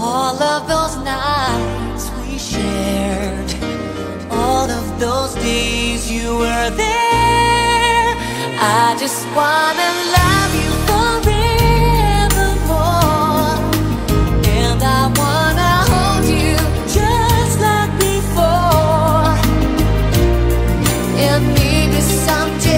All of those nights we shared, all of those days you were there. I just wanna love you forevermore, and I wanna hold you just like before. And maybe someday.